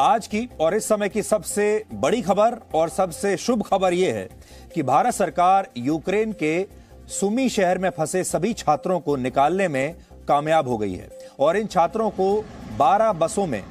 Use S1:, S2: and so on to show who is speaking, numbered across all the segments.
S1: आज की और इस समय की सबसे बड़ी खबर और सबसे शुभ खबर यह है कि भारत सरकार यूक्रेन के सुमी शहर में फंसे सभी छात्रों को निकालने में कामयाब हो गई है और इन छात्रों को 12 बसों में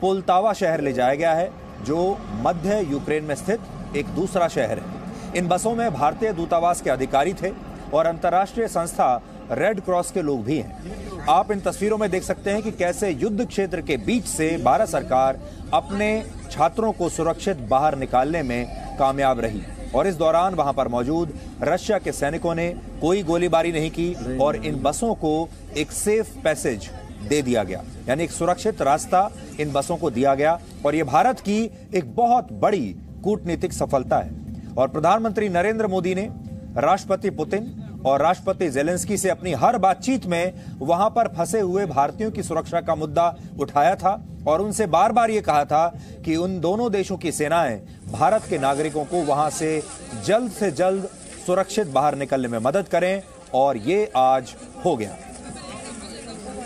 S1: पोलतावा शहर ले जाया गया है, जो मध्य यूक्रेन में स्थित एक दूसरा शहर है। इन बसों में भारतीय दूतावास के अधिकारी थे और अंतर्राष्ट्रीय संस्था रेड क्रॉस के लोग भी हैं। आप इन तस्वीरों में देख सकते हैं कि कैसे युद्ध क्षेत्र के बीच से भारत सरकार अपने छात्रों को सुरक्षित बाहर निकालने में कामयाब रही। और इस दौरान वहाँ पर मौजूद रशिया के सैनिकों ने कोई गोलीबारी नहीं की और इन बसों को एक सेफ़ पैसेज दे दिया गया। यानी एक सुरक्षित रास्ता इन बसों को दिया गया और यह भारत की एक बहुत बड़ी कूटनीतिक सफलता है। और प्रधानमंत्री नरेंद्र मोदी ने राष्ट्रपति पुतिन और राष्ट्रपति जेलेंस्की से अपनी हर बातचीत में वहाँ पर फंसे हुए भारतीयों की सुरक्षा का मुद्दा उठाया था और उनसे बार बार ये कहा था कि उन दोनों देशों की सेनाएँ भारत के नागरिकों को वहाँ से जल्द से जल्द सुरक्षित बाहर निकलने में मदद करें और ये आज हो गया।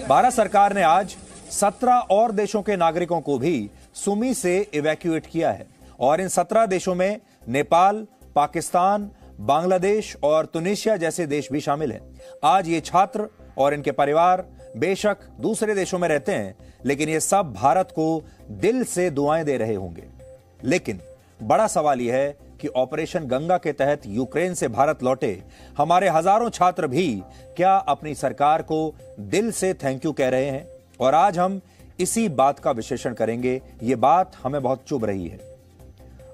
S1: भारत सरकार ने आज 17 और देशों के नागरिकों को भी सुमी से इवैक्यूएट किया है और इन 17 देशों में नेपाल, पाकिस्तान बांग्लादेश और तुनिशिया जैसे देश भी शामिल हैं। आज ये छात्र और इनके परिवार बेशक दूसरे देशों में रहते हैं, लेकिन ये सब भारत को दिल से दुआएँ दे रहे होंगे। लेकिन बड़ा सवाल यह है कि ऑपरेशन गंगा के तहत यूक्रेन से भारत लौटे हमारे हज़ारों छात्र भी क्या अपनी सरकार को दिल से थैंक यू कह रहे हैं? और आज हम इसी बात का विश्लेषण करेंगे। ये बात हमें बहुत चुभ रही है।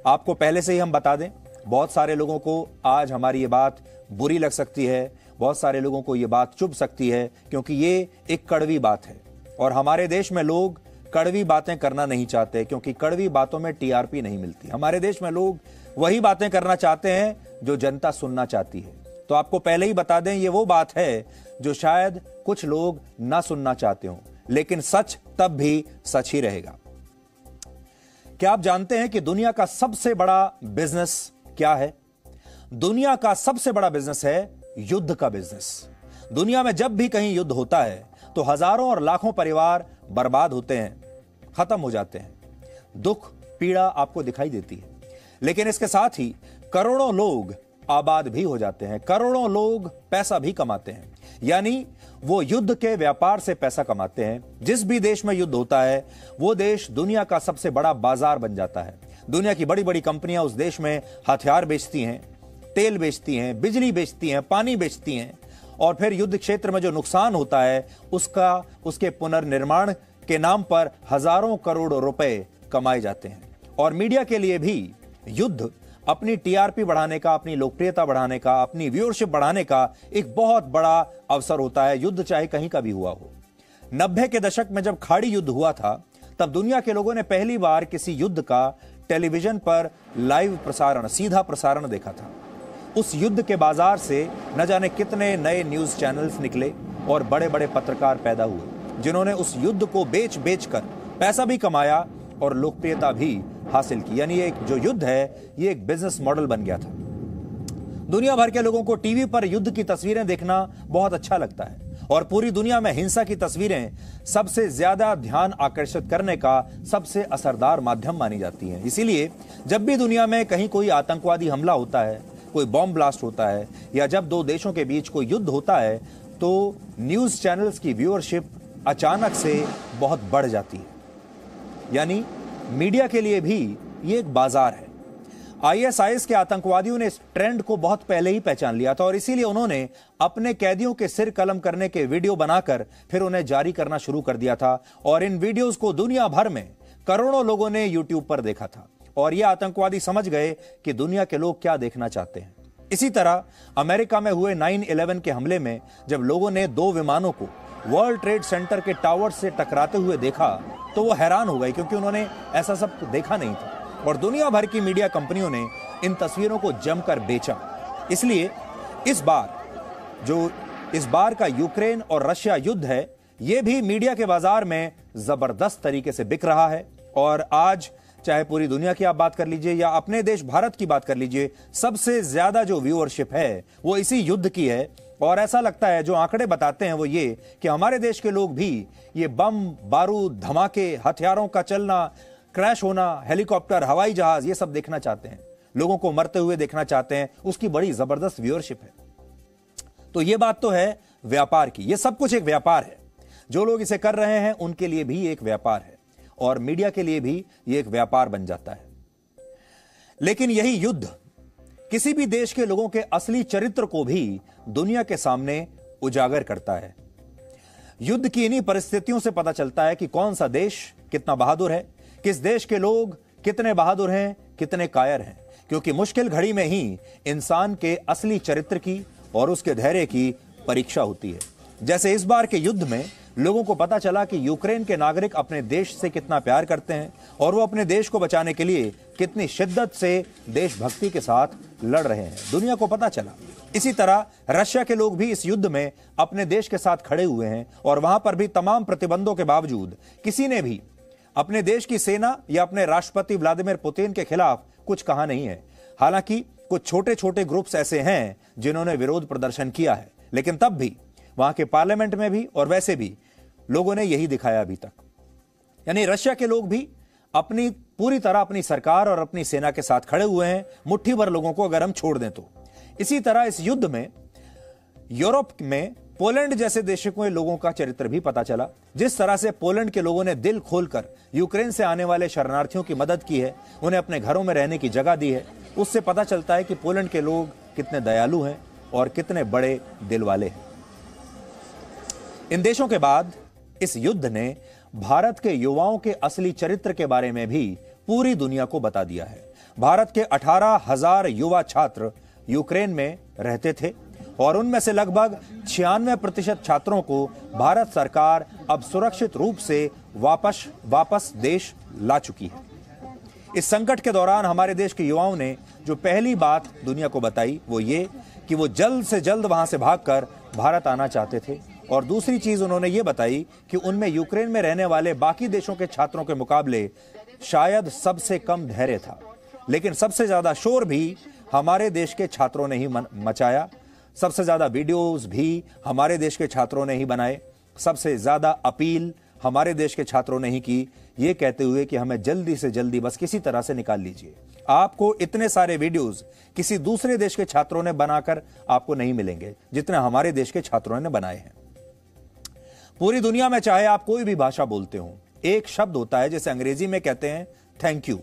S1: आपको पहले से ही हम बता दें बहुत सारे लोगों को आज हमारी ये बात बुरी लग सकती है, बहुत सारे लोगों को ये बात चुभ सकती है, क्योंकि ये एक कड़वी बात है। और हमारे देश में लोग कड़वी बातें करना नहीं चाहते, क्योंकि कड़वी बातों में टीआरपी नहीं मिलती। हमारे देश में लोग वही बातें करना चाहते हैं जो जनता सुनना चाहती है। तो आपको पहले ही बता दें, ये वो बात है जो शायद कुछ लोग ना सुनना चाहते हो, लेकिन सच तब भी सच ही रहेगा। क्या आप जानते हैं कि दुनिया का सबसे बड़ा बिज़नेस क्या है? दुनिया का सबसे बड़ा बिज़नेस है युद्ध का बिज़नेस दुनिया में जब भी कहीं युद्ध होता है तो हज़ारों और लाखों परिवार बर्बाद होते हैं, खत्म हो जाते हैं। दुख, पीड़ा आपको दिखाई देती है। लेकिन इसके साथ ही करोड़ों लोग आबाद भी हो जाते हैं, करोड़ों लोग पैसा भी कमाते हैं। यानी वो युद्ध के व्यापार से पैसा कमाते हैं। जिस भी देश में युद्ध होता है, वो देश दुनिया का सबसे बड़ा बाज़ार बन जाता है। दुनिया की बड़ी बड़ी कंपनियाँ उस देश में हथियार बेचती हैं, तेल बेचती हैं, बिजली बेचती हैं, पानी बेचती हैं। और फिर युद्ध क्षेत्र में जो नुकसान होता है, उसका, उसके पुनर्निर्माण के नाम पर हज़ारों करोड़ रुपए कमाए जाते हैं। और मीडिया के लिए भी युद्ध अपनी टीआरपी बढ़ाने का, अपनी लोकप्रियता बढ़ाने का, अपनी व्यूअरशिप बढ़ाने का एक बहुत बड़ा अवसर होता है, युद्ध चाहे कहीं का भी हुआ हो। नब्बे के दशक में जब खाड़ी युद्ध हुआ था, तब दुनिया के लोगों ने पहली बार किसी युद्ध का टेलीविज़न पर लाइव प्रसारण, सीधा प्रसारण देखा था। उस युद्ध के बाज़ार से न जाने कितने नए न्यूज़ चैनल्स निकले और बड़े बड़े पत्रकार पैदा हुए, जिन्होंने उस युद्ध को बेच बेच कर पैसा भी कमाया और लोकप्रियता भी हासिल की। यानी एक जो युद्ध है, ये एक बिज़नेस मॉडल बन गया था। दुनिया भर के लोगों को टीवी पर युद्ध की तस्वीरें देखना बहुत अच्छा लगता है। और पूरी दुनिया में हिंसा की तस्वीरें सबसे ज़्यादा ध्यान आकर्षित करने का सबसे असरदार माध्यम मानी जाती हैं। इसीलिए, जब भी दुनिया में कहीं कोई आतंकवादी हमला होता है, कोई बॉम्ब ब्लास्ट होता है, या जब दो देशों के बीच कोई युद्ध होता है तो न्यूज़ चैनल्स की व्यूअरशिप अचानक से बहुत बढ़ जाती है। यानी मीडिया के लिए भी ये एक बाज़ार है। आईएसआईएस के आतंकवादियों ने इस ट्रेंड को बहुत पहले ही पहचान लिया था और इसीलिए उन्होंने अपने कैदियों के सिर कलम करने के वीडियो बनाकर फिर उन्हें जारी करना शुरू कर दिया था और इन वीडियोस को दुनिया भर में करोड़ों लोगों ने यूट्यूब पर देखा था। और यह आतंकवादी समझ गए कि दुनिया के लोग क्या देखना चाहते हैं। इसी तरह अमेरिका में हुए 9/11 के हमले में जब लोगों ने दो विमानों को वर्ल्ड ट्रेड सेंटर के टावर से टकराते हुए देखा तो वो हैरान हो गए क्योंकि उन्होंने ऐसा सब देखा नहीं था। और दुनिया भर की मीडिया कंपनियों ने इन तस्वीरों को जमकर बेचा। इसलिए इस बार, जो इस बार का यूक्रेन और रशिया युद्ध है यह भी मीडिया के बाज़ार में ज़बरदस्त तरीके से बिक रहा है। और आज, चाहे पूरी दुनिया की आप बात कर लीजिए या अपने देश भारत की बात कर लीजिए, सबसे ज़्यादा जो व्यूअरशिप है, वो इसी युद्ध की है। और ऐसा लगता है, जो आंकड़े बताते हैं वो ये कि हमारे देश के लोग भी ये बम, बारूद, धमाके, हथियारों का चलना क्रैश होना, हेलीकॉप्टर, हवाई जहाज़, ये सब देखना चाहते हैं। लोगों को मरते हुए देखना चाहते हैं। उसकी बड़ी ज़बरदस्त व्यूअरशिप है। तो ये बात तो है व्यापार की। ये सब कुछ एक व्यापार है। जो लोग इसे कर रहे हैं, उनके लिए भी एक व्यापार है। और मीडिया के लिए भी ये एक व्यापार बन जाता है। लेकिन यही युद्ध, किसी भी देश के लोगों के असली चरित्र को भी दुनिया के सामने उजागर करता है। युद्ध की इन्हीं परिस्थितियों से पता चलता है कि कौन सा देश कितना बहादुर है किस देश के लोग कितने बहादुर हैं, कितने कायर हैं। क्योंकि मुश्किल घड़ी में ही इंसान के असली चरित्र की और उसके धैर्य की परीक्षा होती है। जैसे इस बार के युद्ध में लोगों को पता चला कि यूक्रेन के नागरिक अपने देश से कितना प्यार करते हैं और वो अपने देश को बचाने के लिए कितनी शिद्दत से देशभक्ति के साथ लड़ रहे हैं। दुनिया को पता चला। इसी तरह रशिया के लोग भी इस युद्ध में अपने देश के साथ खड़े हुए हैं और वहाँ पर भी तमाम प्रतिबंधों के बावजूद किसी ने भी अपने देश की सेना या अपने राष्ट्रपति व्लादिमीर पुतिन के खिलाफ कुछ कहा नहीं है। हालाँकि, कुछ छोटे छोटे ग्रुप्स ऐसे हैं जिन्होंने विरोध प्रदर्शन किया है। लेकिन तब भी, वहाँ के पार्लियामेंट में भी और वैसे भी लोगों ने यही दिखाया अभी तक। यानी रशिया के लोग भी अपनी, पूरी तरह अपनी सरकार और अपनी सेना के साथ खड़े हुए हैं। मुट्ठी भर लोगों को अगर हम छोड़ दें तो। इसी तरह इस युद्ध में, यूरोप में पोलैंड जैसे देशों के लोगों का चरित्र भी पता चला। जिस तरह से पोलैंड के लोगों ने दिल खोलकर यूक्रेन से आने वाले शरणार्थियों की मदद की है, उन्हें अपने घरों में रहने की जगह दी है, उससे पता चलता है कि पोलैंड के लोग कितने दयालु हैं और कितने बड़े दिल वाले हैं। इन देशों के बाद इस युद्ध ने भारत के युवाओं के असली चरित्र के बारे में भी पूरी दुनिया को बता दिया है। भारत के अठारह युवा छात्र यूक्रेन में रहते थे। और उनमें से लगभग छियानवे प्रतिशत छात्रों को भारत सरकार अब सुरक्षित रूप से वापस वापस देश ला चुकी है। इस संकट के दौरान हमारे देश के युवाओं ने जो पहली बात दुनिया को बताई वो ये कि वो जल्द से जल्द वहाँ से भागकर भारत आना चाहते थे। और दूसरी चीज़ उन्होंने ये बताई कि उनमें यूक्रेन में रहने वाले बाकी देशों के छात्रों के मुकाबले शायद सबसे कम धैर्य था। लेकिन सबसे ज़्यादा शोर भी हमारे देश के छात्रों ने ही मचाया। सबसे ज़्यादा वीडियोस भी हमारे देश के छात्रों ने ही बनाए। सबसे ज़्यादा अपील हमारे देश के छात्रों ने ही की। ये कहते हुए कि हमें जल्दी से जल्दी बस किसी तरह से निकाल लीजिए। आपको इतने सारे वीडियोस किसी दूसरे देश के छात्रों ने बनाकर आपको नहीं मिलेंगे, जितने हमारे देश के छात्रों ने बनाए हैं। पूरी दुनिया में चाहे आप कोई भी भाषा बोलते हो, एक शब्द होता है जैसे अंग्रेज़ी में कहते हैं थैंक यू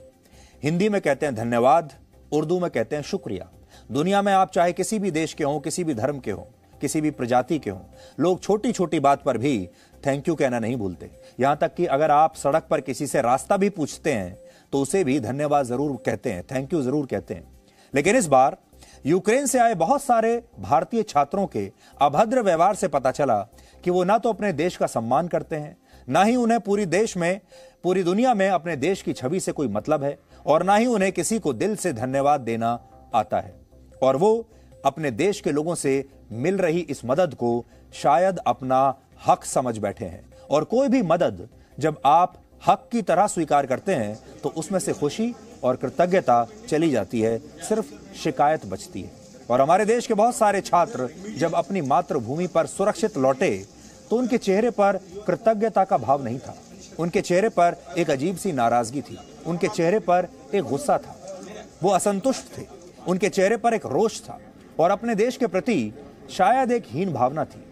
S1: हिंदी में कहते हैं, धन्यवाद. उर्दू में कहते हैं, शुक्रिया. दुनिया में आप चाहे किसी भी देश के हों, किसी भी धर्म के हों, किसी भी प्रजाति के हों, लोग छोटी छोटी बात पर भी थैंक यू कहना नहीं भूलते। यहाँ तक कि अगर आप सड़क पर किसी से रास्ता भी पूछते हैं तो उसे भी धन्यवाद ज़रूर कहते हैं थैंक यू ज़रूर कहते हैं। लेकिन इस बार, यूक्रेन से आए बहुत सारे भारतीय छात्रों के अभद्र व्यवहार से पता चला कि वो ना तो अपने देश का सम्मान करते हैं, ना ही उन्हें पूरी देश में, पूरी दुनिया में अपने देश की छवि से कोई मतलब है, और ना ही उन्हें किसी को दिल से धन्यवाद देना आता है। और वो अपने देश के लोगों से मिल रही इस मदद को शायद अपना हक समझ बैठे हैं। और कोई भी मदद जब आप हक की तरह स्वीकार करते हैं तो उसमें से खुशी और कृतज्ञता चली जाती है, सिर्फ़ शिकायत बचती है। और हमारे देश के बहुत सारे छात्र जब अपनी मातृभूमि पर सुरक्षित लौटे तो उनके चेहरे पर कृतज्ञता का भाव नहीं था। उनके चेहरे पर एक अजीब सी नाराज़गी थी। उनके चेहरे पर एक गुस्सा था। वो असंतुष्ट थे। उनके चेहरे पर एक रोष था और अपने देश के प्रति शायद एक हीन भावना थी।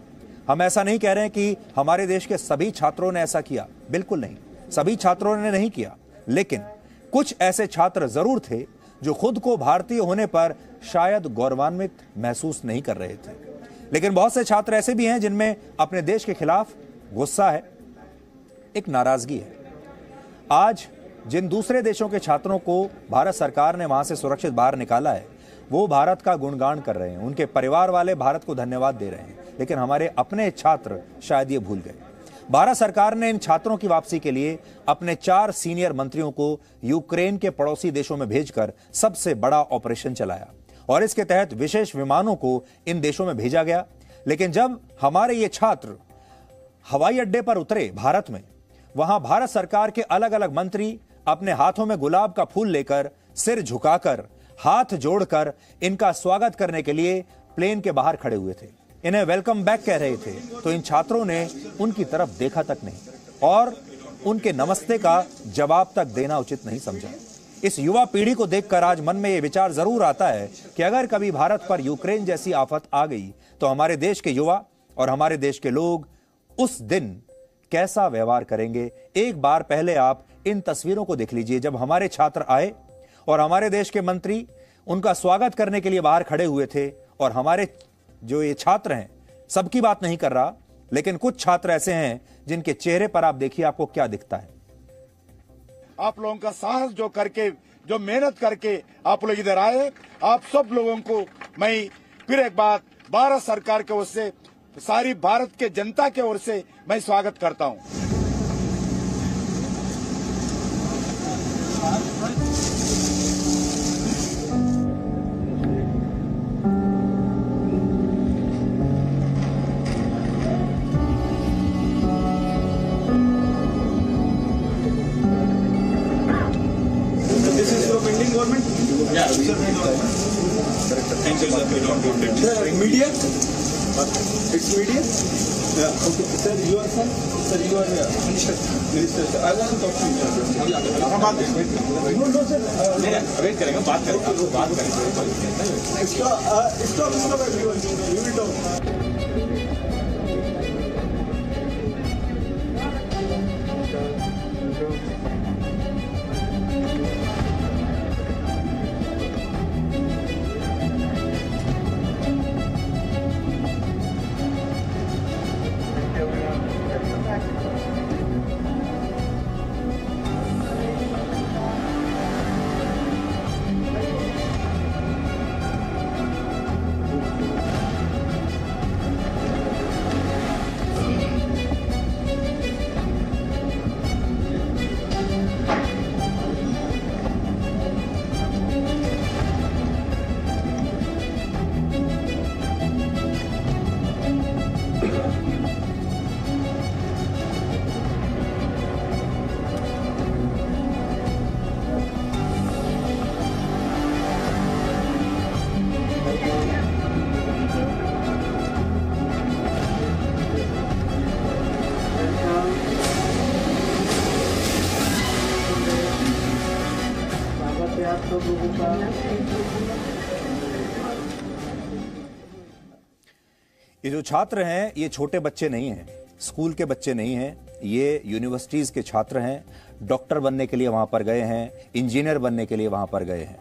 S1: हम ऐसा नहीं कह रहे हैं कि हमारे देश के सभी छात्रों ने ऐसा किया। बिल्कुल नहीं। सभी छात्रों ने नहीं किया। लेकिन कुछ ऐसे छात्र ज़रूर थे जो खुद को भारतीय होने पर शायद गौरवान्वित महसूस नहीं कर रहे थे। लेकिन बहुत से छात्र ऐसे भी हैं जिनमें अपने देश के खिलाफ गुस्सा है, एक नाराज़गी है। आज जिन दूसरे देशों के छात्रों को भारत सरकार ने वहाँ से सुरक्षित बाहर निकाला है, वो भारत का गुणगान कर रहे हैं। उनके परिवार वाले भारत को धन्यवाद दे रहे हैं। लेकिन हमारे अपने छात्र शायद ये भूल गए। भारत सरकार ने इन छात्रों की वापसी के लिए अपने चार सीनियर मंत्रियों को यूक्रेन के पड़ोसी देशों में भेजकर सबसे बड़ा ऑपरेशन चलाया। और इसके तहत विशेष विमानों को इन देशों में भेजा गया। लेकिन जब हमारे ये छात्र हवाई अड्डे पर उतरे भारत में, वहाँ भारत सरकार के अलग अलग मंत्री अपने हाथों में गुलाब का फूल लेकर सिर झुकाकर, हाथ जोड़कर इनका स्वागत करने के लिए प्लेन के बाहर खड़े हुए थे। इन्हें वेलकम बैक कह रहे थे तो इन छात्रों ने उनकी तरफ़ देखा तक नहीं और उनके नमस्ते का जवाब तक देना उचित नहीं समझा। इस युवा पीढ़ी को देखकर आज मन में यह विचार ज़रूर आता है कि अगर कभी भारत पर यूक्रेन जैसी आफत आ गई तो हमारे देश के युवा और हमारे देश के लोग उस दिन कैसा व्यवहार करेंगे? एक बार पहले आप इन तस्वीरों को देख लीजिए। जब हमारे छात्र आए और हमारे देश के मंत्री उनका स्वागत करने के लिए बाहर खड़े हुए थे और हमारे जो ये छात्र हैं, सबकी बात नहीं कर रहा, लेकिन कुछ छात्र ऐसे हैं जिनके चेहरे पर आप देखिए आपको क्या दिखता है।
S2: आप लोगों का साहस जो करके, जो मेहनत करके आप लोग इधर आए, आप सब लोगों को मैं फिर एक बात भारत सरकार के ओर से, सारी भारत के जनता की ओर से मैं स्वागत करता हूँ।
S3: It's got, uh, it's got to stop everyone.
S1: ये जो छात्र हैं, ये छोटे बच्चे नहीं हैं, स्कूल के बच्चे नहीं हैं, ये यूनिवर्सिटीज के छात्र हैं डॉक्टर बनने के लिए वहाँ पर गए हैं इंजीनियर बनने के लिए वहाँ पर गए हैं,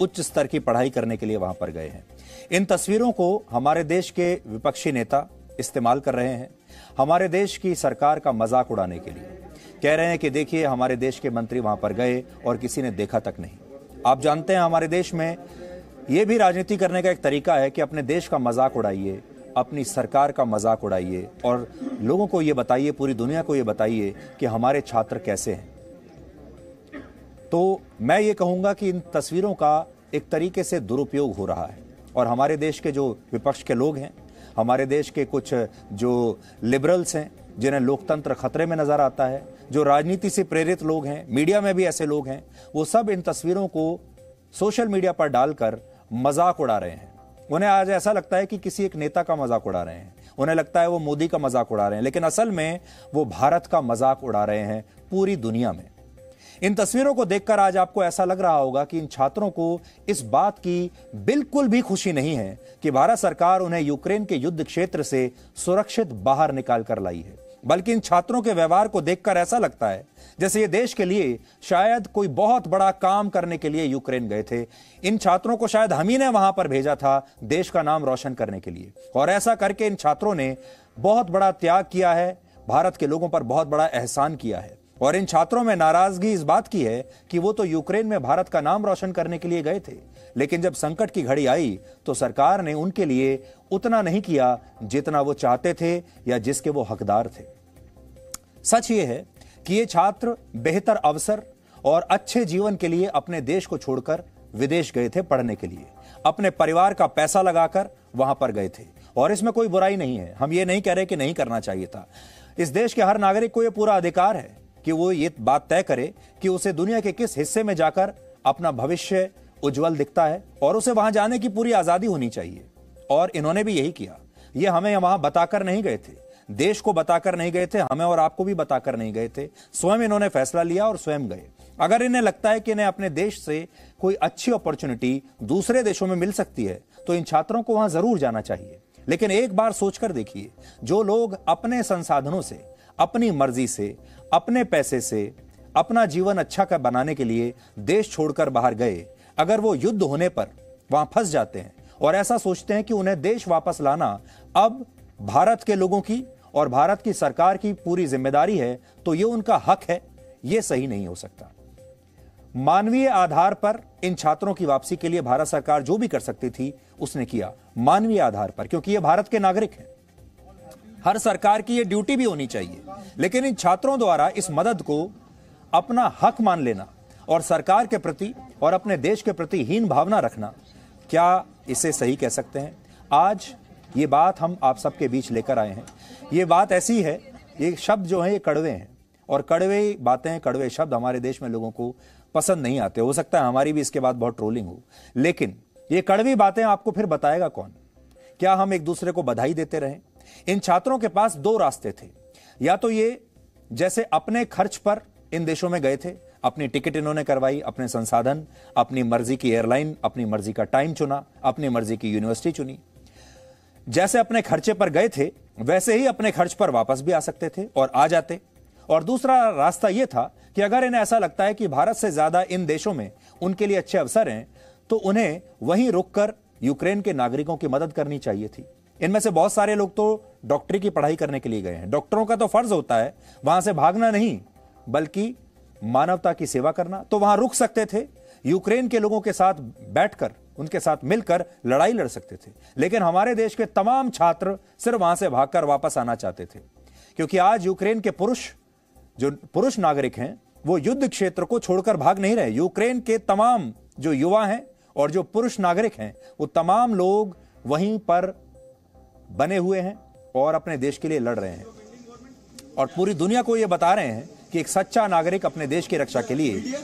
S1: उच्च स्तर की पढ़ाई करने के लिए वहाँ पर गए हैं। इन तस्वीरों को हमारे देश के विपक्षी नेता इस्तेमाल कर रहे हैं, हमारे देश की सरकार का मज़ाक उड़ाने के लिए। कह रहे हैं कि देखिए, हमारे देश के मंत्री वहाँ पर गए और किसी ने देखा तक नहीं। आप जानते हैं, हमारे देश में ये भी राजनीति करने का एक तरीका है कि अपने देश का मज़ाक उड़ाइए अपनी सरकार का मज़ाक उड़ाइए और लोगों को ये बताइए, पूरी दुनिया को ये बताइए कि हमारे छात्र कैसे हैं। तो मैं ये कहूँगा कि इन तस्वीरों का एक तरीके से दुरुपयोग हो रहा है और हमारे देश के जो विपक्ष के लोग हैं, हमारे देश के कुछ जो लिबरल्स हैं, जिन्हें लोकतंत्र खतरे में नज़र आता है, जो राजनीति से प्रेरित लोग हैं, मीडिया में भी ऐसे लोग हैं, वो सब इन तस्वीरों को सोशल मीडिया पर डालकर मज़ाक उड़ा रहे हैं। उन्हें आज ऐसा लगता है कि किसी एक नेता का मज़ाक उड़ा रहे हैं। उन्हें लगता है वो मोदी का मज़ाक उड़ा रहे हैं, लेकिन असल में वो भारत का मज़ाक उड़ा रहे हैं पूरी दुनिया में। इन तस्वीरों को देखकर आज आपको ऐसा लग रहा होगा कि इन छात्रों को इस बात की बिल्कुल भी खुशी नहीं है कि भारत सरकार उन्हें यूक्रेन के युद्ध क्षेत्र से सुरक्षित बाहर निकाल कर लाई है। बल्कि इन छात्रों के व्यवहार को देखकर ऐसा लगता है जैसे ये देश के लिए शायद कोई बहुत बड़ा काम करने के लिए यूक्रेन गए थे। इन छात्रों को शायद हम ही ने वहाँ पर भेजा था देश का नाम रोशन करने के लिए। और ऐसा करके इन छात्रों ने बहुत बड़ा त्याग किया है, भारत के लोगों पर बहुत बड़ा एहसान किया है। और इन छात्रों में नाराज़गी इस बात की है कि वो तो यूक्रेन में भारत का नाम रोशन करने के लिए गए थे। लेकिन जब संकट की घड़ी आई तो सरकार ने उनके लिए उतना नहीं किया जितना वो चाहते थे या जिसके वो हकदार थे। सच ये है कि ये छात्र बेहतर अवसर और अच्छे जीवन के लिए अपने देश को छोड़कर विदेश गए थे पढ़ने के लिए। अपने परिवार का पैसा लगाकर वहाँ पर गए थे। और इसमें कोई बुराई नहीं है। हम ये नहीं कह रहे कि नहीं करना चाहिए था। इस देश के हर नागरिक को यह पूरा अधिकार है। कि वो ये बात तय करे कि उसे दुनिया के किस हिस्से में जाकर अपना भविष्य उज्जवल दिखता है और उसे वहाँ जाने की पूरी आज़ादी होनी चाहिए। और इन्होंने भी यही किया। ये हमें वहाँ बताकर नहीं गए थे। देश को बताकर नहीं गए थे, हमें और आपको भी बताकर नहीं गए थे। स्वयं इन्होंने फैसला लिया और स्वयं गए। अगर इन्हें लगता है कि इन्हें अपने देश से कोई अच्छी अपॉर्चुनिटी दूसरे देशों में मिल सकती है तो इन छात्रों को वहाँ ज़रूर जाना चाहिए। लेकिन एक बार सोचकर देखिए, जो लोग अपने संसाधनों से, अपनी मर्ज़ी से अपने पैसे से अपना जीवन अच्छा कर बनाने के लिए देश छोड़कर बाहर गए। अगर वो युद्ध होने पर वहाँ फंस जाते हैं और ऐसा सोचते हैं कि उन्हें देश वापस लाना अब भारत के लोगों की और भारत की सरकार की पूरी ज़िम्मेदारी है तो ये उनका हक है। ये सही नहीं हो सकता। मानवीय आधार पर इन छात्रों की वापसी के लिए भारत सरकार जो भी कर सकती थी, उसने किया। मानवीय आधार पर, क्योंकि ये भारत के नागरिक हैं। हर सरकार की ये ड्यूटी भी होनी चाहिए। लेकिन इन छात्रों द्वारा इस मदद को अपना हक मान लेना और सरकार के प्रति और अपने देश के प्रति हीन भावना रखना, क्या इसे सही कह सकते हैं? आज ये बात हम आप सबके बीच लेकर आए हैं। ये बात ऐसी है, ये शब्द जो है, ये कड़वे हैं। और कड़वे बातें, कड़वे शब्द हमारे देश में लोगों को पसंद नहीं आते। हो सकता है हमारी भी इसके बाद बहुत ट्रोलिंग हो। लेकिन ये कड़वी बातें आपको फिर बताएगा कौन? क्या हम एक दूसरे को बधाई देते रहें? इन छात्रों के पास दो रास्ते थे। या तो ये, जैसे अपने खर्च पर इन देशों में गए थे, अपनी टिकट इन्होंने करवाई, अपने संसाधन, अपनी मर्ज़ी की एयरलाइन, अपनी मर्ज़ी का टाइम चुना, अपनी मर्ज़ी की यूनिवर्सिटी चुनी। जैसे अपने खर्चे पर गए थे, वैसे ही अपने खर्च पर वापस भी आ सकते थे और आ जाते। और दूसरा रास्ता यह था कि अगर इन्हें ऐसा लगता है कि भारत से ज़्यादा इन देशों में उनके लिए अच्छे अवसर हैं तो उन्हें वहीं रुककर यूक्रेन के नागरिकों की मदद करनी चाहिए थी। इनमें से बहुत सारे लोग तो डॉक्टरी की पढ़ाई करने के लिए गए हैं। डॉक्टरों का तो फ़र्ज़ होता है, वहाँ से भागना नहीं, बल्कि मानवता की सेवा करना। तो वहाँ रुक सकते थे, यूक्रेन के लोगों के साथ बैठकर, उनके साथ मिलकर लड़ाई लड़ सकते थे। लेकिन हमारे देश के तमाम छात्र सिर्फ़ वहाँ से भागकर वापस आना चाहते थे। क्योंकि आज यूक्रेन के पुरुष, जो पुरुष नागरिक हैं, वो युद्ध क्षेत्र को छोड़कर भाग नहीं रहे। यूक्रेन के तमाम जो युवा हैं और जो पुरुष नागरिक हैं, वो तमाम लोग वहीं पर बने हुए हैं और अपने देश के लिए लड़ रहे हैं। और पूरी दुनिया को ये बता रहे हैं कि एक सच्चा नागरिक अपने देश की रक्षा के लिए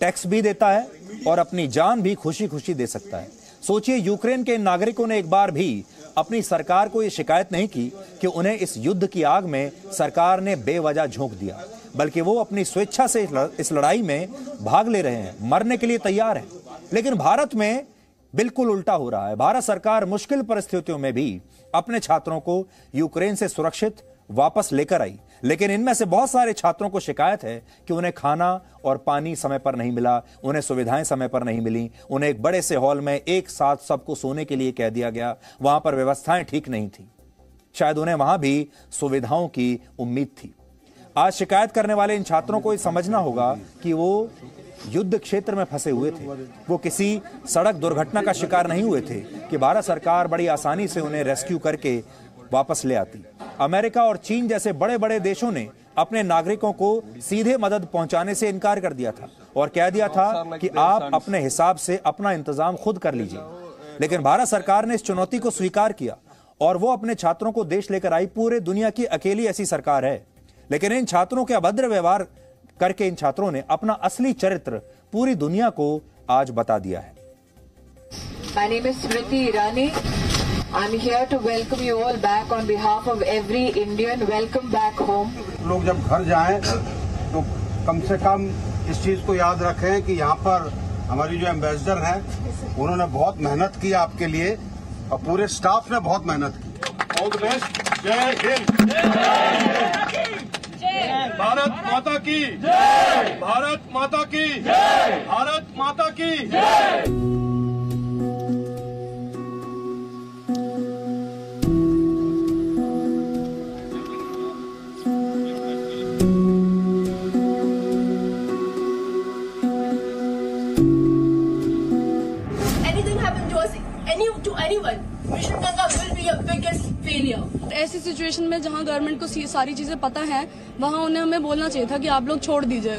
S1: टैक्स भी देता है और अपनी जान भी खुशी खुशी दे सकता है। सोचिए, यूक्रेन के नागरिकों ने एक बार भी अपनी सरकार को यह शिकायत नहीं की कि उन्हें इस युद्ध की आग में सरकार ने बेवजह झोंक दिया, बल्कि वो अपनी स्वेच्छा से इस लड़ाई में भाग ले रहे हैं, मरने के लिए तैयार हैं। लेकिन भारत में बिल्कुल उल्टा हो रहा है। भारत सरकार मुश्किल परिस्थितियों में भी अपने छात्रों को यूक्रेन से सुरक्षित वापस लेकर आई। लेकिन इनमें से बहुत सारे छात्रों को शिकायत है कि उन्हें खाना और पानी समय पर नहीं मिला, उन्हें सुविधाएँ समय पर नहीं मिली, उन्हें एक बड़े से हॉल में एक साथ सबको सोने के लिए कह दिया गया। वहाँ पर व्यवस्थाएँ ठीक नहीं थी। शायद उन्हें वहाँ भी सुविधाओं की उम्मीद थी। आज शिकायत करने वाले इन छात्रों को समझना होगा कि वो युद्ध क्षेत्र में फंसे हुए थे। वो किसी सड़क दुर्घटना का शिकार नहीं हुए थे कि भारत सरकार बड़ी आसानी से उन्हें रेस्क्यू करके वापस ले आती। अमेरिका और चीन जैसे बड़े बड़े देशों ने अपने नागरिकों को सीधे मदद पहुँचाने से इनकार कर दिया था और कह दिया था कि आप अपने हिसाब से अपना इंतज़ाम खुद कर लीजिए। लेकिन भारत सरकार ने इस चुनौती को स्वीकार किया और वो अपने छात्रों को देश लेकर आई। पूरे दुनिया की अकेली ऐसी सरकार है। लेकिन इन छात्रों के अभद्र व्यवहार करके इन छात्रों ने अपना असली चरित्र पूरी दुनिया को आज बता दिया है
S4: My name is Smriti Irani. I'm here to welcome you all back on behalf of every Indian. Welcome back home.
S5: लोग जब घर जाएँ तो कम से कम इस चीज़ को याद रखें कि यहाँ पर हमारी जो एम्बेसडर हैं उन्होंने बहुत मेहनत की आपके लिए और पूरे स्टाफ ने बहुत मेहनत की ऑल द बेस्ट जय हिंद भारत माता की भारत माता की भारत माता की
S6: anything happen to us, any to anyone, Mission Ganga will Biggest failure.
S7: ऐसी सिचुएशन में जहाँ गवर्नमेंट को सारी चीज़ें पता है वहाँ उन्हें हमें बोलना चाहिए था कि आप लोग छोड़ दीजिए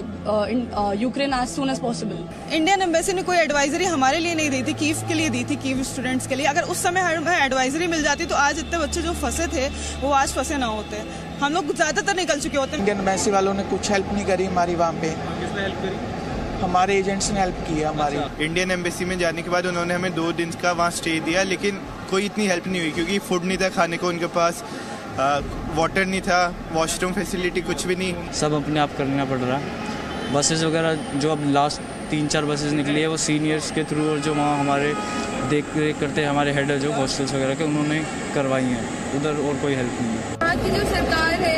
S7: Ukraine as soon as possible
S8: Indian embassy ने कोई एडवाइजरी हमारे लिए नहीं दी थी कीव के लिए दी थी कीव स्टूडेंट्स के लिए। अगर उस समय हमें एडवाइजरी मिल जाती तो आज इतने बच्चे जो फंसे थे वो आज फंसे ना होते। हम लोग ज़्यादातर निकल चुके होते।
S9: इंडियन एम्बेसी वालों ने कुछ हेल्प नहीं करी हमारी वहाँ पे। किसने हेल्प करी? हमारे एजेंट्स ने हेल्प किया हमारी।
S10: इंडियन एम्बेसी में जाने के बाद उन्होंने हमें दो दिन का वहाँ स्टे दिया लेकिन कोई इतनी हेल्प नहीं हुई क्योंकि फ़ूड नहीं था खाने को उनके पास वाटर नहीं था वॉशरूम फैसिलिटी कुछ भी नहीं।
S11: सब अपने आप करना पड़ रहा। है बसेस वगैरह जो अब लास्ट तीन चार बसेस निकली है वो सीनियर्स के थ्रू और जो वहाँ हमारे देख रेख करते हैं हमारे हेड जो हॉस्टल्स वगैरह के उन्होंने करवाई हैं। उधर और कोई हेल्प नहीं है।
S12: यहाँ की जो सरकार है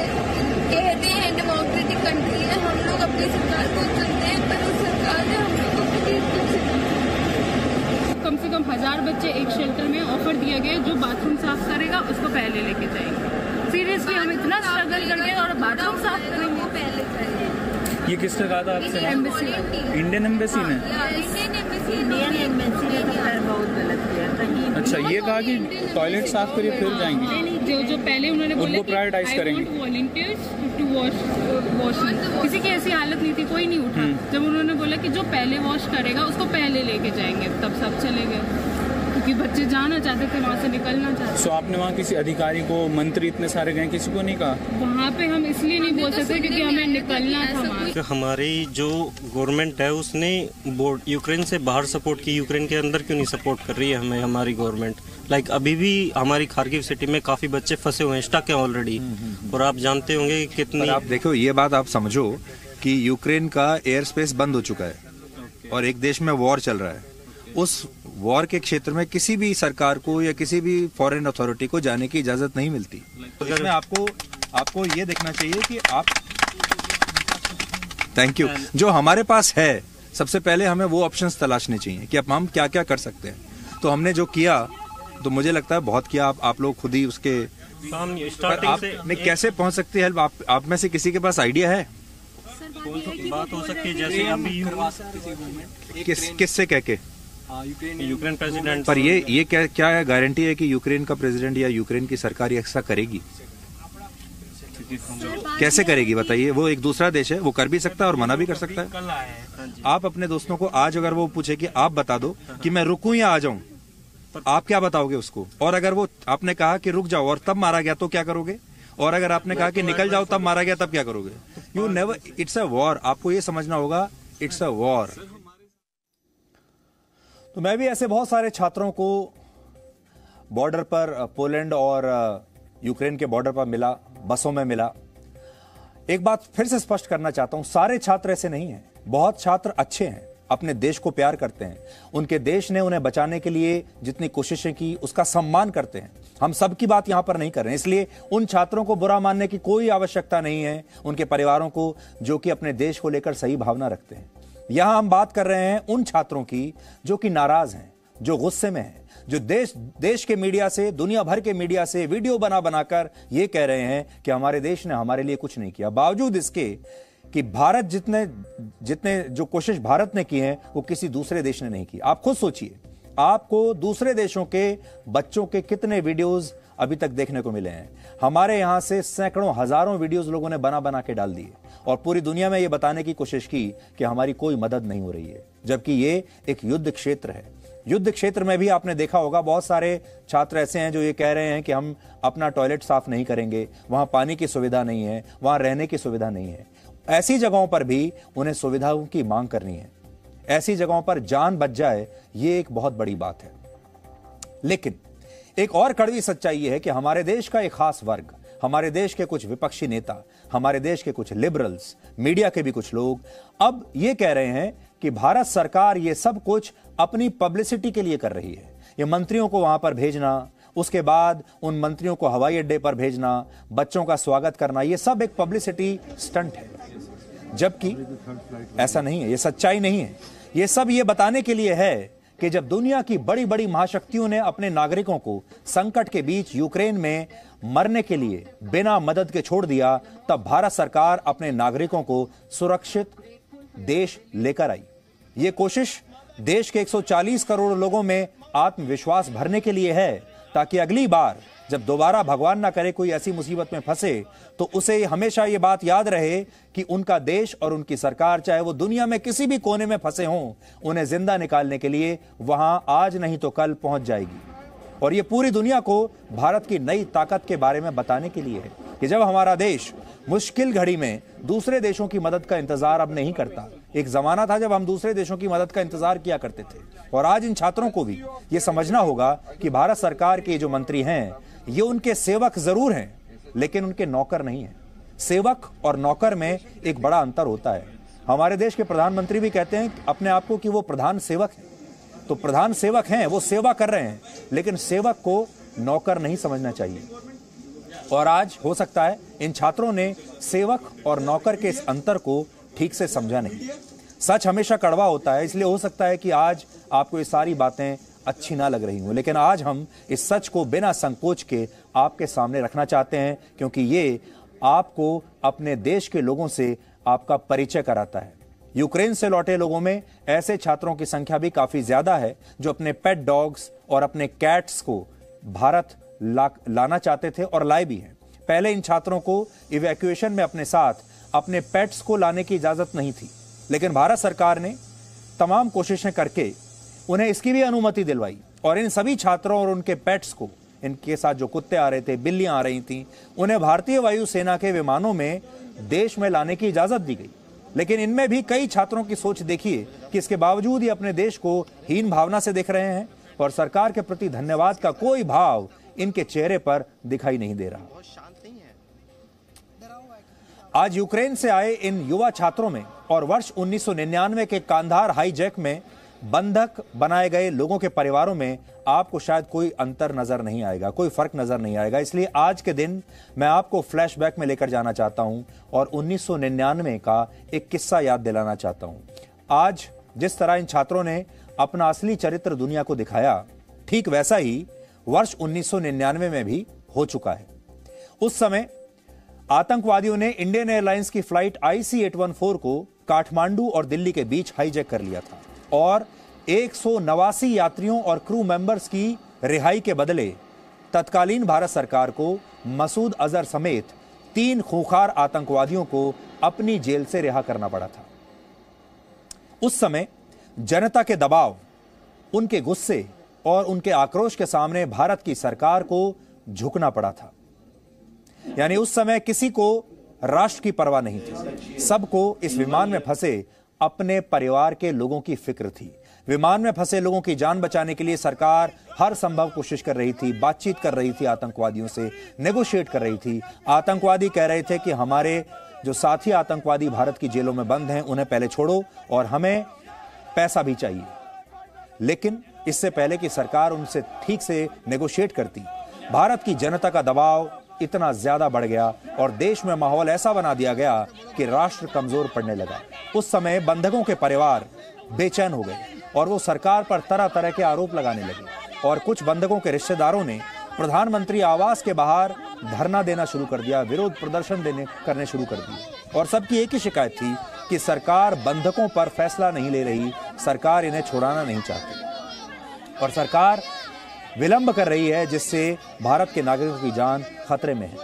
S12: कहते हैं डेमोक्रेटिक कंट्री है हम लोग अपनी सरकार को चुनते हैं पर उस सरकार ने हम लोग को कभी
S13: कम से कम हज़ार बच्चे एक शेल्टर में ऑफ़र दिया गया जो बाथरूम साफ़ करेगा उसको पहले लेके जाएँगे। सीरियसली हम इतना स्ट्रगल करके और बाथरूम साफ़ करेंगे
S12: पहले
S11: ये किसने कहा था आपसे?
S13: एम्बेसी
S11: इंडियन एम्बेसी ने
S12: इंडियन एम्बेसी ने तो बहुत गलत किया
S11: अच्छा ये कहा कि टॉयलेट साफ़ करिए फिर जाएँगे।
S13: नहीं नहीं जो जो पहले उन्होंने बोला I
S11: करेंगे।
S13: Wash वॉशिंग किसी की ऐसी हालत नहीं थी कोई नहीं उठा। जब उन्होंने बोला कि जो पहले वॉश करेगा उसको पहले लेके जाएँगे तब सब चले गए। क्योंकि बच्चे जाना चाहते थे वहाँ से निकलना चाहते
S11: सो आपने वहाँ किसी अधिकारी को मंत्री इतने सारे गए किसी को नहीं कहा?
S13: वहाँ पे हम इसलिए नहीं बोल सकते क्योंकि हमें निकलना था
S14: हमारी जो गवर्नमेंट है उसने बोर्ड यूक्रेन से बाहर सपोर्ट की यूक्रेन के अंदर क्यों नहीं सपोर्ट कर रही है हमें हमारी गवर्नमेंट लाइक अभी भी हमारी खारगिव सिटी में काफ़ी बच्चे फंसे हुए हैं स्टक है ऑलरेडी और आप जानते होंगे कि कितनी
S1: आप देखो ये बात आप समझो कि यूक्रेन का एयर स्पेस बंद हो चुका है। और एक देश में वॉर चल रहा है। उस वॉर के क्षेत्र में किसी भी सरकार को या किसी भी फॉरेन अथॉरिटी को जाने की इजाज़त नहीं मिलती। तो इसमें आपको आपको ये देखना चाहिए कि आप थैंक यू जो हमारे पास है सबसे पहले हमें वो ऑप्शंस तलाशने चाहिए कि अब हम क्या क्या कर सकते हैं। तो हमने जो किया तो मुझे लगता है बहुत किया आप आप लोग खुद ही उसके पर आप
S14: से
S1: में कैसे पहुँच सकती है हेल्प आप आप में से किसी के पास आइडिया है?
S14: बात हो सकती है जैसे अभी
S1: किस किससे कह के?
S14: यूक्रेन प्रेसिडेंट
S1: पर ये ये क्या क्या गारंटी है कि यूक्रेन का प्रेसिडेंट या यूक्रेन की सरकार ऐसा करेगी? कैसे करेगी बताइए? वो एक दूसरा देश है वो कर भी सकता है और मना भी कर सकता है। आप अपने दोस्तों को आज अगर वो पूछे कि आप बता दो कि मैं रुकूं या आ जाऊँ? आप क्या बताओगे उसको? और अगर वो आपने कहा कि रुक जाओ और तब मारा गया तो क्या करोगे? और अगर आपने कहा कि निकल जाओ तब मारा गया तब क्या करोगे? You never it's a war आपको ये समझना होगा इट्स अ वॉर तो मैं भी ऐसे बहुत सारे छात्रों को बॉर्डर पर पोलैंड और यूक्रेन के बॉर्डर पर मिला बसों में मिला। एक बात फिर से स्पष्ट करना चाहता हूँ सारे छात्र ऐसे नहीं हैं बहुत छात्र अच्छे हैं। अपने देश को प्यार करते हैं। उनके देश ने उन्हें बचाने के लिए जितनी कोशिशें की, उसका सम्मान करते हैं। हम सबकी बात यहाँ पर नहीं कर रहे हैं। इसलिए उन छात्रों को बुरा मानने की कोई आवश्यकता नहीं है। उनके परिवारों को, जो कि अपने देश को लेकर सही भावना रखते हैं। यहाँ हम बात कर रहे हैं उन छात्रों की, जो कि नाराज़ हैं, जो गुस्से में हैं, जो देश देश के मीडिया से, दुनिया भर के मीडिया से वीडियो बना बनाकर ये कह रहे हैं कि हमारे देश ने हमारे लिए कुछ नहीं किया। बावजूद इसके कि भारत जितने जितने जो कोशिश भारत ने की है, वो किसी दूसरे देश ने नहीं की। आप खुद सोचिए, आपको दूसरे देशों के बच्चों के कितने वीडियोस अभी तक देखने को मिले हैं? हमारे यहाँ से सैकड़ों, हज़ारों वीडियोस लोगों ने बना बना के डाल दिए। और पूरी दुनिया में ये बताने की कोशिश की कि हमारी कोई मदद नहीं हो रही है, जबकि ये एक युद्ध क्षेत्र है। युद्ध क्षेत्र में भी आपने देखा होगा, बहुत सारे छात्र ऐसे हैं जो ये कह रहे हैं कि हम अपना टॉयलेट साफ़ नहीं करेंगे, वहाँ पानी की सुविधा नहीं है, वहाँ रहने की सुविधा नहीं है। ऐसी जगहों पर भी उन्हें सुविधाओं की मांग करनी है। ऐसी जगहों पर जान बच जाए, ये एक बहुत बड़ी बात है। लेकिन, एक और कड़वी सच्चाई यह है कि हमारे देश का एक खास वर्ग, हमारे देश के कुछ विपक्षी नेता, हमारे देश के कुछ लिबरल्स मीडिया के भी कुछ लोग, अब ये कह रहे हैं कि भारत सरकार ये सब कुछ अपनी पब्लिसिटी के लिए कर रही है। ये मंत्रियों को वहाँ पर भेजना, उसके बाद उन मंत्रियों को हवाई अड्डे पर भेजना, बच्चों का स्वागत करना, ये सब एक पब्लिसिटी स्टंट है। जबकि ऐसा नहीं है, ये सच्चाई नहीं है। ये सब ये बताने के लिए है कि जब दुनिया की बड़ी बड़ी महाशक्तियों ने अपने नागरिकों को संकट के बीच यूक्रेन में मरने के लिए बिना मदद के छोड़ दिया, तब भारत सरकार अपने नागरिकों को सुरक्षित देश लेकर आई। ये कोशिश देश के 140 करोड़ लोगों में आत्मविश्वास भरने के लिए है, ताकि अगली बार जब दोबारा भगवान ना करे कोई ऐसी मुसीबत में फंसे तो उसे हमेशा ये बात याद रहे कि उनका देश और उनकी सरकार, चाहे वो दुनिया में किसी भी कोने में फंसे हों, उन्हें ज़िंदा निकालने के लिए वहाँ आज नहीं तो कल पहुँच जाएगी। और ये पूरी दुनिया को भारत की नई ताकत के बारे में बताने के लिए है कि जब हमारा देश मुश्किल घड़ी में दूसरे देशों की मदद का इंतज़ार अब नहीं करता। एक जमाना था जब हम दूसरे देशों की मदद का इंतज़ार किया करते थे। और आज इन छात्रों को भी ये समझना होगा कि भारत सरकार के जो मंत्री हैं ये उनके सेवक ज़रूर हैं, लेकिन उनके नौकर नहीं है। सेवक और नौकर में एक बड़ा अंतर होता है। हमारे देश के प्रधानमंत्री भी कहते हैं अपने आप को कि वो प्रधान सेवक है। तो प्रधान सेवक हैं, वो सेवा कर रहे हैं, लेकिन सेवक को नौकर नहीं समझना चाहिए। और आज हो सकता है इन छात्रों ने सेवक और नौकर के इस अंतर को ठीक से समझा नहीं। सच हमेशा कड़वा होता है, इसलिए हो सकता है कि आज आपको ये सारी बातें अच्छी ना लग रही हूँ। लेकिन आज हम इस सच को बिना संकोच के आपके सामने रखना चाहते हैं क्योंकि ये आपको अपने देश के लोगों से आपका परिचय कराता है। यूक्रेन से लौटे लोगों में ऐसे छात्रों की संख्या भी काफ़ी ज़्यादा है जो अपने पेट डॉग्स और अपने कैट्स को भारत ला, लाना चाहते थे और लाए भी हैं। पहले इन छात्रों को इवैक्यूएशन में अपने साथ अपने पेट्स को लाने की इजाज़त नहीं थी। लेकिन भारत सरकार ने तमाम कोशिशें करके उन्हें इसकी भी अनुमति दिलवाई। और इन सभी छात्रों और उनके पेट्स को, इनके साथ जो कुत्ते आ रहे थे, बिल्लियाँ आ रही थी, उन्हें भारतीय वायुसेना के विमानों में देश में लाने की इजाज़त दी गई। लेकिन इनमें भी कई छात्रों की सोच देखिए कि इसके बावजूद ही अपने देश को हीन भावना से देख रहे हैं और सरकार के प्रति धन्यवाद का कोई भाव इनके चेहरे पर दिखाई नहीं दे रहा। आज यूक्रेन से आए इन युवा छात्रों में और वर्ष 1999 के कांधार हाईजैक में बंधक बनाए गए लोगों के परिवारों में आपको शायद कोई अंतर नज़र नहीं आएगा, कोई फ़र्क नज़र नहीं आएगा। इसलिए आज के दिन मैं आपको फ्लैशबैक में लेकर जाना चाहता हूँ और 1999 का एक किस्सा याद दिलाना चाहता हूँ। आज जिस तरह इन छात्रों ने अपना असली चरित्र दुनिया को दिखाया, ठीक वैसा ही वर्ष 1999 में भी हो चुका है। उस समय आतंकवादियों ने इंडियन एयरलाइंस की फ़्लाइट आईसी 814 को काठमांडू और दिल्ली के बीच हाईजैक कर लिया था। और एक सौ नवासी यात्रियों और क्रू मेंबर्स की रिहाई के बदले तत्कालीन भारत सरकार को मसूद अजहर समेत तीन खूंखार आतंकवादियों को अपनी जेल से रिहा करना पड़ा था। उस समय जनता के दबाव, उनके गुस्से और उनके आक्रोश के सामने भारत की सरकार को झुकना पड़ा था। यानी उस समय किसी को राष्ट्र की परवाह नहीं थी। सबको इस विमान में फंसे अपने परिवार के लोगों की फ़िक्र थी। विमान में फंसे लोगों की जान बचाने के लिए सरकार हर संभव कोशिश कर रही थी, बातचीत कर रही थी आतंकवादियों से नेगोशिएट कर रही थी। आतंकवादी कह रहे थे कि हमारे जो साथी आतंकवादी भारत की जेलों में बंद हैं, उन्हें पहले छोड़ो और हमें पैसा भी चाहिए। लेकिन इससे पहले कि सरकार उनसे ठीक से नेगोशिएट करती, भारत की जनता का दबाव इतना ज़्यादा बढ़ गया और देश में माहौल ऐसा बना दिया गया कि राष्ट्र कमज़ोर पड़ने लगा। उस समय बंधकों के परिवार बेचैन हो गए और वो सरकार पर तरह तरह के आरोप लगाने लगे और कुछ बंधकों के रिश्तेदारों ने प्रधानमंत्री आवास के बाहर धरना देना शुरू कर दिया, विरोध प्रदर्शन देने, करने शुरू कर दिए। और सबकी एक ही शिकायत थी कि सरकार बंधकों पर फैसला नहीं ले रही, सरकार इन्हें छोड़ाना नहीं चाहती। और सरकार विलंब कर रही है, जिससे भारत के नागरिकों की जान खतरे में है।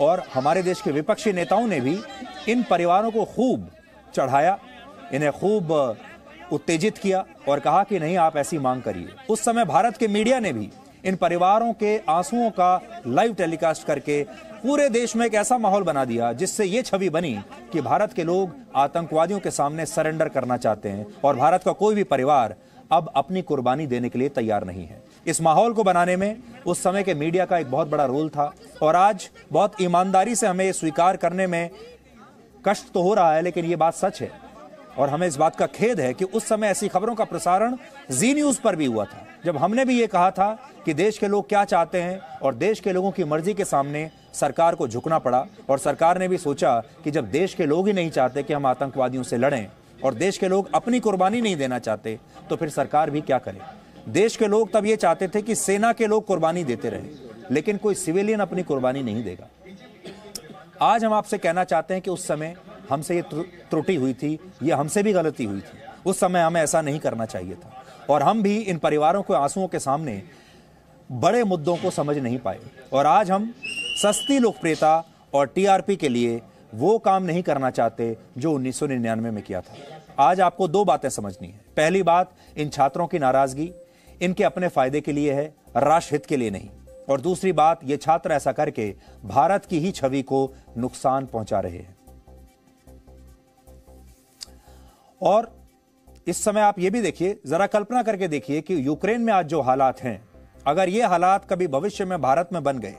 S1: और हमारे देश के विपक्षी नेताओं ने भी इन परिवारों को खूब चढ़ाया, इन्हें खूब उत्तेजित किया और कहा कि नहीं, आप ऐसी मांग करिए। उस समय भारत के मीडिया ने भी इन परिवारों के आंसुओं का लाइव टेलीकास्ट करके पूरे देश में एक ऐसा माहौल बना दिया, जिससे ये छवि बनी कि भारत के लोग आतंकवादियों के सामने सरेंडर करना चाहते हैं और भारत का कोई भी परिवार अब अपनी कुर्बानी देने के लिए तैयार नहीं है। इस माहौल को बनाने में उस समय के मीडिया का एक बहुत बड़ा रोल था। और आज बहुत ईमानदारी से हमें स्वीकार करने में कष्ट तो हो रहा है, लेकिन ये बात सच है। और हमें इस बात का खेद है कि उस समय ऐसी खबरों का प्रसारण जी न्यूज़ पर भी हुआ था। जब हमने भी ये कहा था कि देश के लोग क्या चाहते हैं और देश के लोगों की मर्ज़ी के सामने सरकार को झुकना पड़ा, और सरकार ने भी सोचा कि जब देश के लोग ही नहीं चाहते कि हम आतंकवादियों से लड़ें और देश के लोग अपनी कुर्बानी नहीं देना चाहते तो फिर सरकार भी क्या करे? देश के लोग तब ये चाहते थे कि सेना के लोग कुर्बानी देते रहे, लेकिन कोई सिविलियन अपनी कुर्बानी नहीं देगा। आज हम आपसे कहना चाहते हैं कि उस समय हमसे ये त्रुटि हुई थी, ये हमसे भी गलती हुई थी। उस समय हमें ऐसा नहीं करना चाहिए था। और हम भी इन परिवारों के आंसुओं के सामने बड़े मुद्दों को समझ नहीं पाए। और आज हम सस्ती लोकप्रियता और टीआरपी के लिए वो काम नहीं करना चाहते जो 1999 में किया था। आज आपको दो बातें समझनी है। पहली बात, इन छात्रों की नाराज़गी। इनके अपने फ़ायदे के लिए है राष्ट्र हित के लिए नहीं। और दूसरी बात, ये छात्र ऐसा करके भारत की ही छवि को नुकसान पहुँचा रहे हैं। और इस समय आप ये भी देखिए, जरा कल्पना करके देखिए कि यूक्रेन में आज जो हालात हैं, अगर ये हालात कभी भविष्य में भारत में बन गए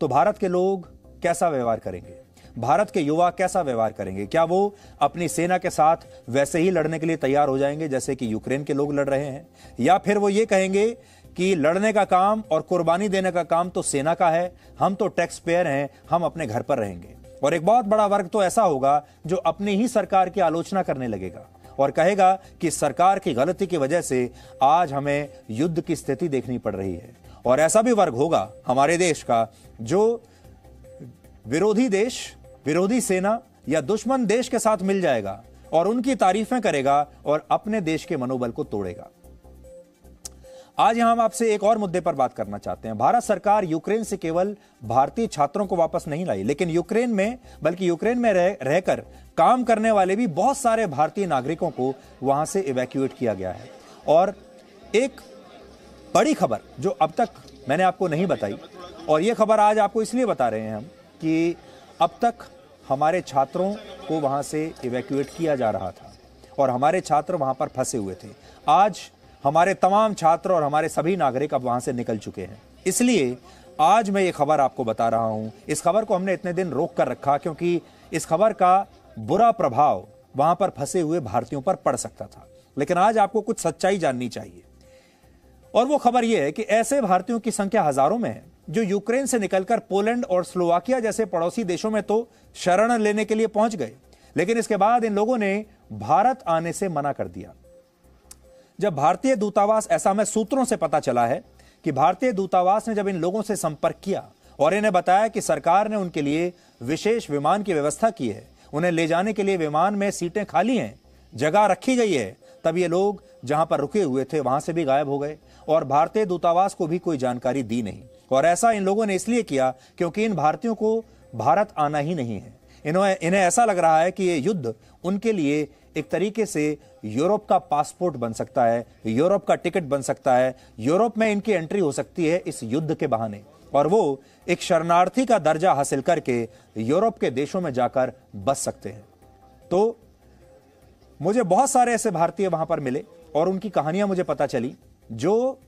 S1: तो भारत के लोग कैसा व्यवहार करेंगे? भारत के युवा कैसा व्यवहार करेंगे? क्या वो अपनी सेना के साथ वैसे ही लड़ने के लिए तैयार हो जाएँगे, जैसे कि यूक्रेन के लोग लड़ रहे हैं? या फिर वो ये कहेंगे कि लड़ने का काम और कुर्बानी देने का काम तो सेना का है, हम तो टैक्स पेयर हैं, हम अपने घर पर रहेंगे। और एक बहुत बड़ा वर्ग तो ऐसा होगा जो अपनी ही सरकार की आलोचना करने लगेगा और कहेगा कि सरकार की गलती की वजह से आज हमें युद्ध की स्थिति देखनी पड़ रही है। और ऐसा भी वर्ग होगा हमारे देश का जो विरोधी देश विरोधी सेना या दुश्मन देश के साथ मिल जाएगा और उनकी तारीफें करेगा और अपने देश के मनोबल को तोड़ेगा। आज हम आपसे एक और मुद्दे पर बात करना चाहते हैं। भारत सरकार यूक्रेन से केवल भारतीय छात्रों को वापस नहीं लाई लेकिन यूक्रेन में बल्कि यूक्रेन में रह, रहकर काम करने वाले भी बहुत सारे भारतीय नागरिकों को वहाँ से इवैक्यूएट किया गया है। और एक बड़ी खबर जो अब तक मैंने आपको नहीं बताई और यह खबर आज आपको इसलिए बता रहे हैं हम कि अब तक हमारे छात्रों को वहाँ से इवैक्यूएट किया जा रहा था और हमारे छात्र वहाँ पर फंसे हुए थे। आज हमारे तमाम छात्र और हमारे सभी नागरिक अब वहाँ से निकल चुके हैं। इसलिए आज मैं ये खबर आपको बता रहा हूँ। इस खबर को हमने इतने दिन रोक कर रखा क्योंकि इस खबर का बुरा प्रभाव वहाँ पर फंसे हुए भारतीयों पर पड़ सकता था। लेकिन आज आपको कुछ सच्चाई जाननी चाहिए। और वो खबर यह है कि ऐसे भारतीयों की संख्या हज़ारों में है। जो यूक्रेन से निकलकर पोलैंड और स्लोवाकिया जैसे पड़ोसी देशों में तो शरण लेने के लिए पहुँच गए। लेकिन इसके बाद इन लोगों ने भारत आने से मना कर दिया। जब भारतीय दूतावास ऐसा में सूत्रों से पता चला है कि भारतीय दूतावास ने जब इन लोगों से संपर्क किया और इन्हें बताया कि सरकार ने उनके लिए विशेष विमान की व्यवस्था की है, उन्हें ले जाने के लिए विमान में सीटें खाली हैं, जगह रखी गई है, तब ये लोग जहाँ पर रुके हुए थे वहाँ से भी गायब हो गए और भारतीय दूतावास को भी कोई जानकारी दी नहीं। और ऐसा इन लोगों ने इसलिए किया क्योंकि इन भारतीयों को भारत आना ही नहीं है। इन्हें इन्हें ऐसा लग रहा है कि ये युद्ध उनके लिए एक तरीके से यूरोप का पासपोर्ट बन सकता है, यूरोप का टिकट बन सकता है, यूरोप में इनकी एंट्री हो सकती है इस युद्ध के बहाने। और वो एक शरणार्थी का दर्जा हासिल करके यूरोप के देशों में जाकर बस सकते हैं। तो मुझे बहुत सारे ऐसे भारतीय वहाँ पर मिले और उनकी कहानियाँ मुझे पता चली, जो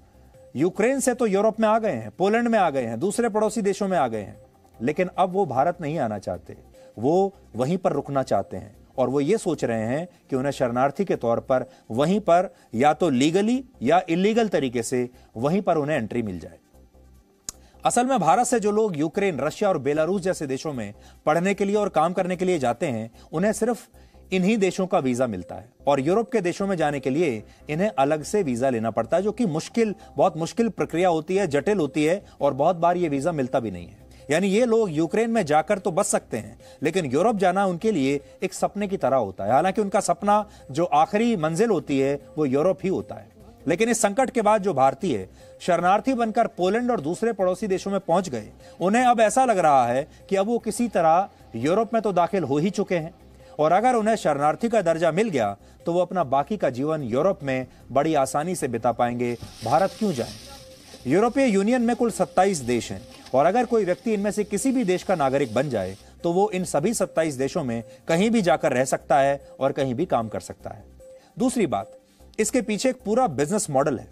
S1: यूक्रेन से तो यूरोप में आ गए हैं, पोलैंड में आ गए हैं, दूसरे पड़ोसी देशों में आ गए हैं। लेकिन अब वो भारत नहीं आना चाहते। वो वहीं पर रुकना चाहते हैं और वो ये सोच रहे हैं कि उन्हें शरणार्थी के तौर पर वहीं पर या तो लीगली या इलीगल तरीके से वहीं पर उन्हें एंट्री मिल जाए। असल में भारत से जो लोग यूक्रेन, रशिया और बेलारूस जैसे देशों में पढ़ने के लिए और काम करने के लिए जाते हैं, उन्हें सिर्फ़ इन्हीं देशों का वीज़ा मिलता है और यूरोप के देशों में जाने के लिए इन्हें अलग से वीज़ा लेना पड़ता है, जो कि मुश्किल, बहुत मुश्किल प्रक्रिया होती है, जटिल होती है और बहुत बार ये वीज़ा मिलता भी नहीं है। यानी ये लोग यूक्रेन में जाकर तो बच सकते हैं, लेकिन यूरोप जाना उनके लिए एक सपने की तरह होता है। हालाँकि उनका सपना जो आखिरी मंजिल होती है, वो यूरोप ही होता है। लेकिन इस संकट के बाद जो भारतीय शरणार्थी बनकर पोलैंड और दूसरे पड़ोसी देशों में पहुँच गए, उन्हें अब ऐसा लग रहा है कि अब वो किसी तरह यूरोप में तो दाखिल हो ही चुके हैं। और अगर उन्हें शरणार्थी का दर्जा मिल गया तो वो अपना बाकी का जीवन यूरोप में बड़ी आसानी से बिता पाएँगे। भारत क्यों जाए? यूरोपीय यूनियन में कुल 27 देश हैं, और अगर कोई व्यक्ति इनमें से किसी भी देश का नागरिक बन जाए तो वो इन सभी 27 देशों में कहीं भी जाकर रह सकता है और कहीं भी काम कर सकता है। दूसरी बात, इसके पीछे एक पूरा बिज़नेस मॉडल है।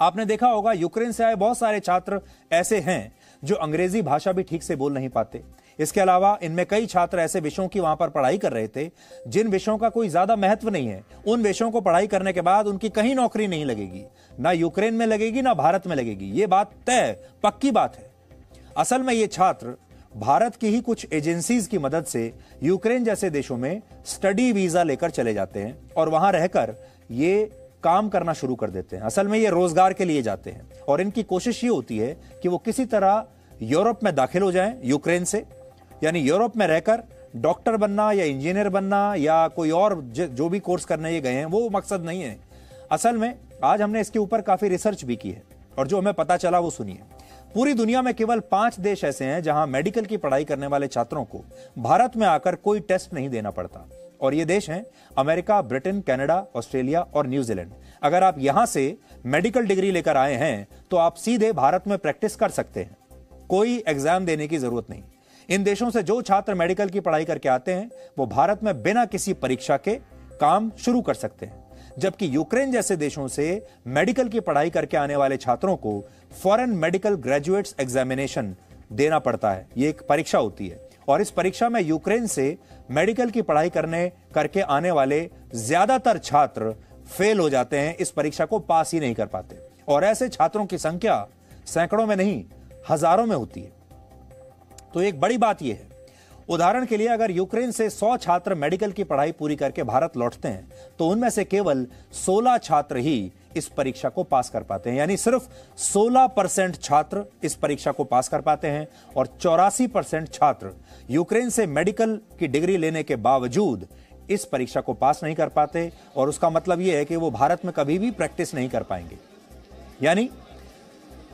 S1: आपने देखा होगा, यूक्रेन से आए बहुत सारे छात्र ऐसे हैं, जो अंग्रेज़ी भाषा भी ठीक से बोल नहीं पाते। इसके अलावा इनमें कई छात्र ऐसे विषयों की वहाँ पर पढ़ाई कर रहे थे, जिन विषयों का कोई ज़्यादा महत्व नहीं है। उन विषयों को पढ़ाई करने के बाद उनकी कहीं नौकरी नहीं लगेगी। ना यूक्रेन में लगेगी, ना भारत में लगेगी। ये बात तय, पक्की बात है। असल में ये छात्र भारत की ही कुछ एजेंसीज की मदद से यूक्रेन जैसे देशों में स्टडी वीज़ा लेकर चले जाते हैं और वहाँ रहकर ये काम करना शुरू कर देते हैं। असल में ये रोज़गार के लिए जाते हैं। और इनकी कोशिश ये होती है कि वो किसी तरह यूरोप में दाखिल हो जाएँ, यूक्रेन से। यानी यूरोप में रहकर डॉक्टर बनना या इंजीनियर बनना या कोई और जो भी कोर्स करने ये गए हैं, वो मकसद नहीं है। असल में, आज हमने इसके ऊपर काफ़ी रिसर्च भी की है, और जो हमें पता चला वो सुनिए। पूरी दुनिया में केवल पाँच देश ऐसे हैं जहाँ मेडिकल की पढ़ाई करने वाले छात्रों को भारत में आकर कोई टेस्ट नहीं देना पड़ता। और ये देश हैं अमेरिका, ब्रिटेन, कनाडा, ऑस्ट्रेलिया और न्यूजीलैंड अगर आप यहाँ से मेडिकल डिग्री लेकर आए हैं तो आप सीधे भारत में प्रैक्टिस कर सकते हैं। कोई एग्ज़ाम देने की ज़रूरत नहीं। इन देशों से जो छात्र मेडिकल की पढ़ाई करके आते हैं, वो भारत में बिना किसी परीक्षा के काम शुरू कर सकते हैं। जबकि यूक्रेन जैसे देशों से मेडिकल की पढ़ाई करके आने वाले छात्रों को फॉरेन मेडिकल ग्रेजुएट्स एग्जामिनेशन देना पड़ता है। ये एक परीक्षा होती है। और इस परीक्षा में यूक्रेन से मेडिकल की पढ़ाई करने, करके आने वाले ज़्यादातर छात्र फेल हो जाते हैं। इस परीक्षा को पास ही नहीं कर पाते। और ऐसे छात्रों की संख्या सैकड़ों में नहीं, हज़ारों में होती है। तो एक बड़ी बात यह है। उदाहरण के लिए अगर यूक्रेन से 100 छात्र मेडिकल की पढ़ाई पूरी करके भारत लौटते हैं तो उनमें से केवल 16 छात्र ही इस परीक्षा को पास कर पाते हैं। यानी सिर्फ़ 16 परसेंट छात्र इस परीक्षा को पास कर पाते हैं और चौरासी परसेंट छात्र यूक्रेन से मेडिकल की डिग्री लेने के बावजूद इस परीक्षा को पास नहीं कर पाते और उसका मतलब यह है कि वो भारत में कभी भी प्रैक्टिस नहीं कर पाएँगे। यानी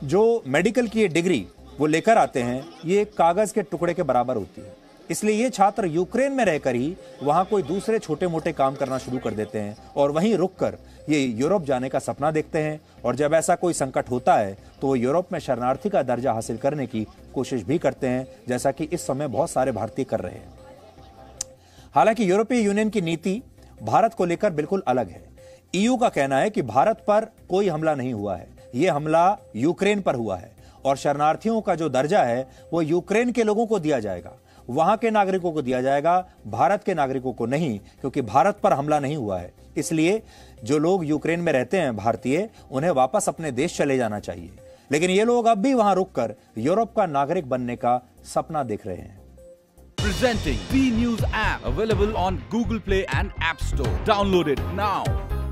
S1: जो मेडिकल की डिग्री वो लेकर आते हैं, ये कागज़ के टुकड़े के बराबर होती है। इसलिए ये छात्र यूक्रेन में रहकर ही वहाँ कोई दूसरे छोटे मोटे काम करना शुरू कर देते हैं और वहीं रुक कर ये यूरोप जाने का सपना देखते हैं और जब ऐसा कोई संकट होता है तो वो यूरोप में शरणार्थी का दर्जा हासिल करने की कोशिश भी करते हैं, जैसा कि इस समय बहुत सारे भारतीय कर रहे हैं। हालाँकि यूरोपीय यूनियन की नीति भारत को लेकर बिल्कुल अलग है। ईयू का कहना है कि भारत पर कोई हमला नहीं हुआ है। ये हमला यूक्रेन पर हुआ है। और शरणार्थियों का जो दर्जा है, वो यूक्रेन के लोगों को दिया जाएगा वहाँ के नागरिकों को दिया जाएगा, भारत के नागरिकों को नहीं, क्योंकि भारत पर हमला नहीं हुआ है इसलिए जो लोग यूक्रेन में रहते हैं, भारतीय, उन्हें वापस अपने देश चले जाना चाहिए लेकिन ये लोग अब भी वहाँ रुककर यूरोप का नागरिक बनने का सपना देख रहे हैं
S15: Presenting B News app, available on Google Play and App Store. Now.